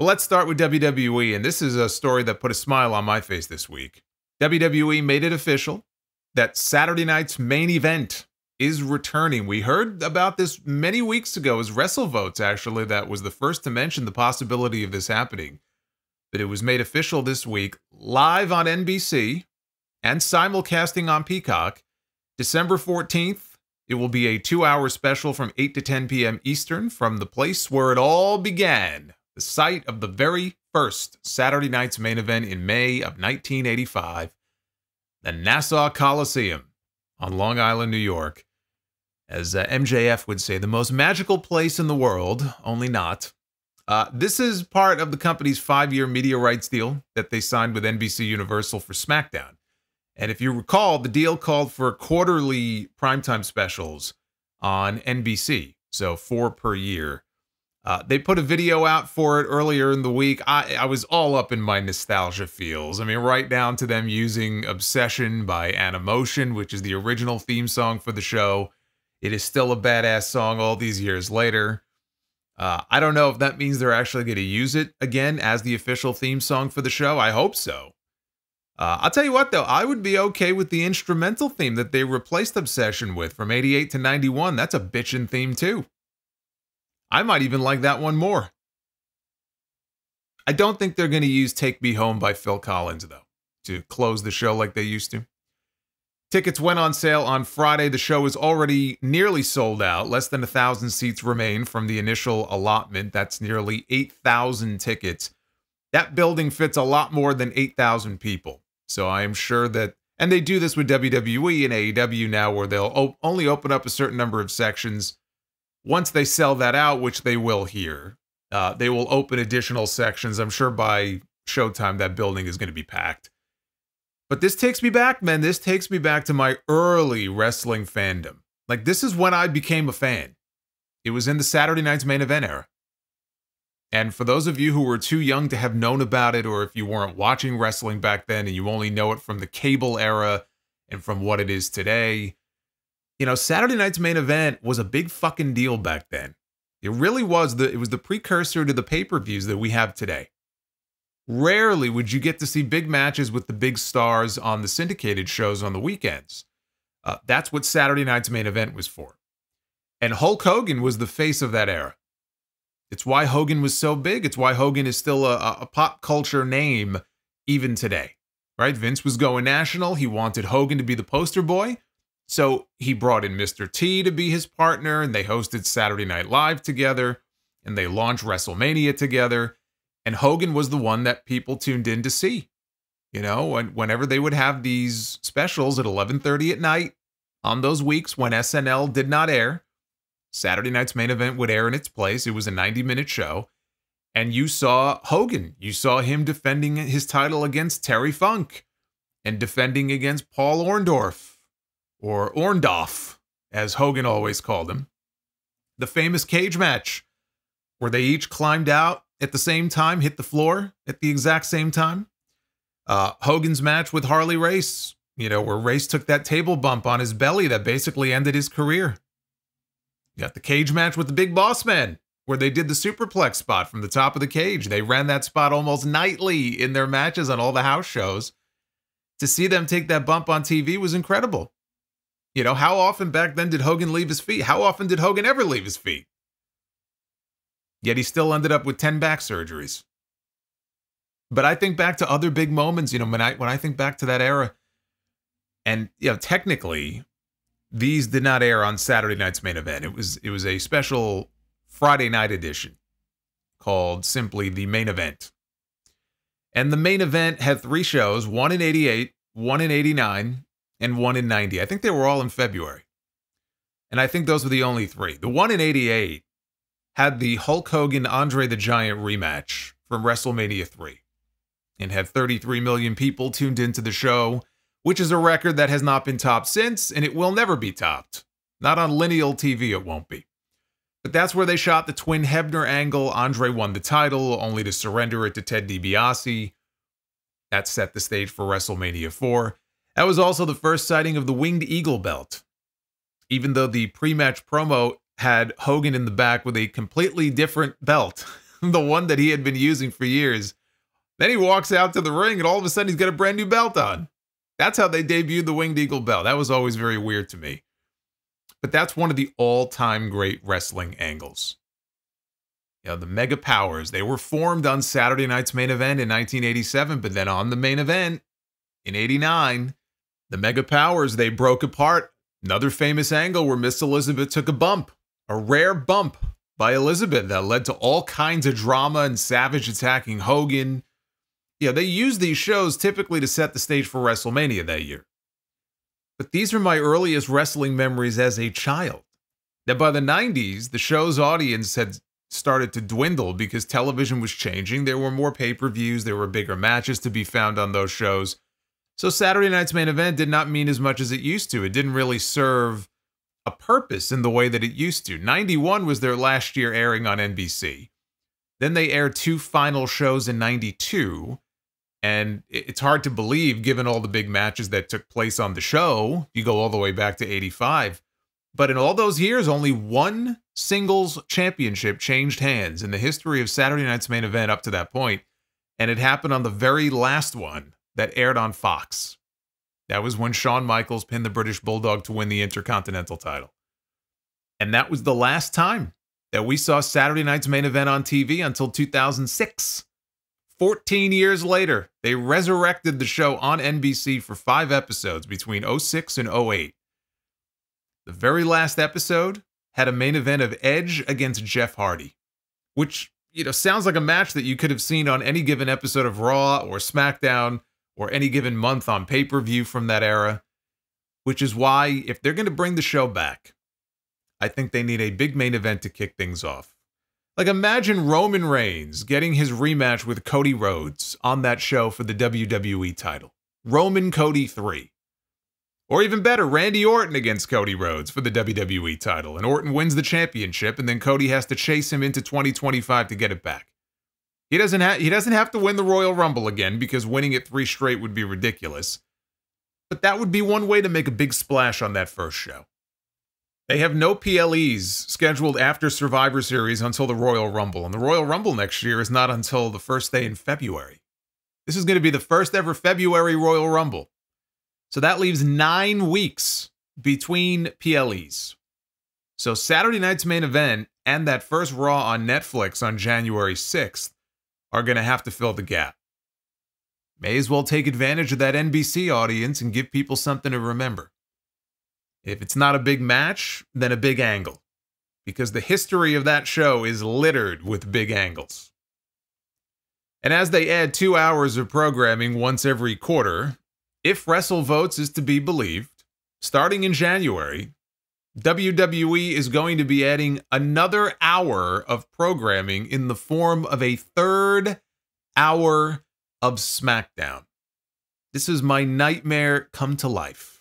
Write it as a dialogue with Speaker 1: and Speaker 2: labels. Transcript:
Speaker 1: Well, let's start with WWE, and this is a story that put a smile on my face this week. WWE made it official that Saturday night's main event is returning. We heard about this many weeks ago as WrestleVotes, actually, that was the first to mention the possibility of this happening. But it was made official this week, live on NBC and simulcasting on Peacock. December 14th, it will be a two hour special from 8 to 10 p.m. Eastern from the place where it all began, the site of the very first Saturday night's main event in May of 1985, the Nassau Coliseum on Long Island, New York. As uh, MJF would say, the most magical place in the world, only not. Uh, this is part of the company's five year media rights deal that they signed with NBC Universal for SmackDown. And if you recall, the deal called for quarterly primetime specials on NBC, so four per year. Uh, they put a video out for it earlier in the week. I, I was all up in my nostalgia feels. I mean, right down to them using Obsession by Animotion, which is the original theme song for the show. It is still a badass song all these years later. Uh, I don't know if that means they're actually going to use it again as the official theme song for the show. I hope so. Uh, I'll tell you what, though, I would be okay with the instrumental theme that they replaced Obsession with from 88 to 91. That's a bitchin' theme, too. I might even like that one more. I don't think they're going to use Take Me Home by Phil Collins, though, to close the show like they used to. Tickets went on sale on Friday. The show is already nearly sold out. Less than a thousand seats remain from the initial allotment. That's nearly 8,000 tickets. That building fits a lot more than 8,000 people. So I am sure that, and they do this with WWE and AEW now, where they'll only open up a certain number of sections once they sell that out, which they will here, uh, they will open additional sections. I'm sure by showtime that building is going to be packed. But this takes me back, man. This takes me back to my early wrestling fandom. Like, this is when I became a fan. It was in the Saturday night's main event era. And for those of you who were too young to have known about it, or if you weren't watching wrestling back then and you only know it from the cable era and from what it is today, you know, Saturday night's main event was a big fucking deal back then. It really was the it was the precursor to the pay-per-views that we have today. Rarely would you get to see big matches with the big stars on the syndicated shows on the weekends. Uh, that's what Saturday night's main event was for. And Hulk Hogan was the face of that era. It's why Hogan was so big. It's why Hogan is still a, a pop culture name even today. Right? Vince was going national. He wanted Hogan to be the poster boy. So he brought in Mr. T to be his partner, and they hosted Saturday Night Live together, and they launched WrestleMania together. And Hogan was the one that people tuned in to see. You know, and whenever they would have these specials at 11:30 at night on those weeks when SNL did not air, Saturday night's main event would air in its place. It was a 90-minute show. And you saw Hogan. You saw him defending his title against Terry Funk and defending against Paul Orndorff or Orndorff, as Hogan always called him. The famous cage match, where they each climbed out at the same time, hit the floor at the exact same time. Uh, Hogan's match with Harley Race, you know, where Race took that table bump on his belly that basically ended his career. You got the cage match with the Big Boss Man, where they did the superplex spot from the top of the cage. They ran that spot almost nightly in their matches on all the house shows. To see them take that bump on TV was incredible. You know, how often back then did Hogan leave his feet? How often did Hogan ever leave his feet? Yet he still ended up with 10 back surgeries. But I think back to other big moments, you know, when I when I think back to that era, and you know, technically, these did not air on Saturday night's main event. It was it was a special Friday night edition called simply the main event. And the main event had three shows, one in 88, one in 89, and one in 90. I think they were all in February. And I think those were the only three. The one in 88 had the Hulk Hogan Andre the Giant rematch from WrestleMania 3 and had 33 million people tuned into the show, which is a record that has not been topped since, and it will never be topped. Not on lineal TV, it won't be. But that's where they shot the twin Hebner angle. Andre won the title, only to surrender it to Ted DiBiase. That set the stage for WrestleMania 4. That was also the first sighting of the Winged Eagle belt. Even though the pre match promo had Hogan in the back with a completely different belt. the one that he had been using for years. Then he walks out to the ring and all of a sudden he's got a brand new belt on. That's how they debuted the Winged Eagle belt. That was always very weird to me. But that's one of the all time great wrestling angles. You know, the Mega Powers, they were formed on Saturday night's main event in 1987, but then on the main event in 89, the Mega Powers, they broke apart. Another famous angle where Miss Elizabeth took a bump, a rare bump by Elizabeth that led to all kinds of drama and Savage attacking Hogan. Yeah, they used these shows typically to set the stage for WrestleMania that year. But these are my earliest wrestling memories as a child. Now, by the 90s, the show's audience had started to dwindle because television was changing. There were more pay per views, there were bigger matches to be found on those shows. So Saturday night's main event did not mean as much as it used to. It didn't really serve a purpose in the way that it used to. 91 was their last year airing on NBC. Then they aired two final shows in 92. And it's hard to believe, given all the big matches that took place on the show. You go all the way back to 85. But in all those years, only one singles championship changed hands in the history of Saturday Night's main event up to that point, and it happened on the very last one that aired on Fox. That was when Shawn Michaels pinned the British Bulldog to win the Intercontinental title. And that was the last time that we saw Saturday Night's main event on TV until 2006. 14 years later, they resurrected the show on NBC for five episodes between 06 and 08. The very last episode had a main event of Edge against Jeff Hardy, which, you know, sounds like a match that you could have seen on any given episode of Raw or SmackDown or any given month on pay per view from that era. Which is why, if they're going to bring the show back, I think they need a big main event to kick things off. Like, imagine Roman Reigns getting his rematch with Cody Rhodes on that show for the WWE title. Roman Cody 3. Or even better, Randy Orton against Cody Rhodes for the WWE title, and Orton wins the championship, and then Cody has to chase him into 2025 to get it back. He doesn't have he doesn't have to win the Royal Rumble again because winning it three straight would be ridiculous. But that would be one way to make a big splash on that first show. They have no PLEs scheduled after Survivor Series until the Royal Rumble, and the Royal Rumble next year is not until the first day in February. This is going to be the first ever February Royal Rumble. So that leaves nine weeks between PLEs. So Saturday night's main event and that first Raw on Netflix on January 6th are going to have to fill the gap. May as well take advantage of that NBC audience and give people something to remember. If it's not a big match, then a big angle, because the history of that show is littered with big angles. And as they add two hours of programming once every quarter, if WrestleVotes is to be believed, starting in January, WWE is going to be adding another hour of programming in the form of a third hour of SmackDown. This is my nightmare come to life.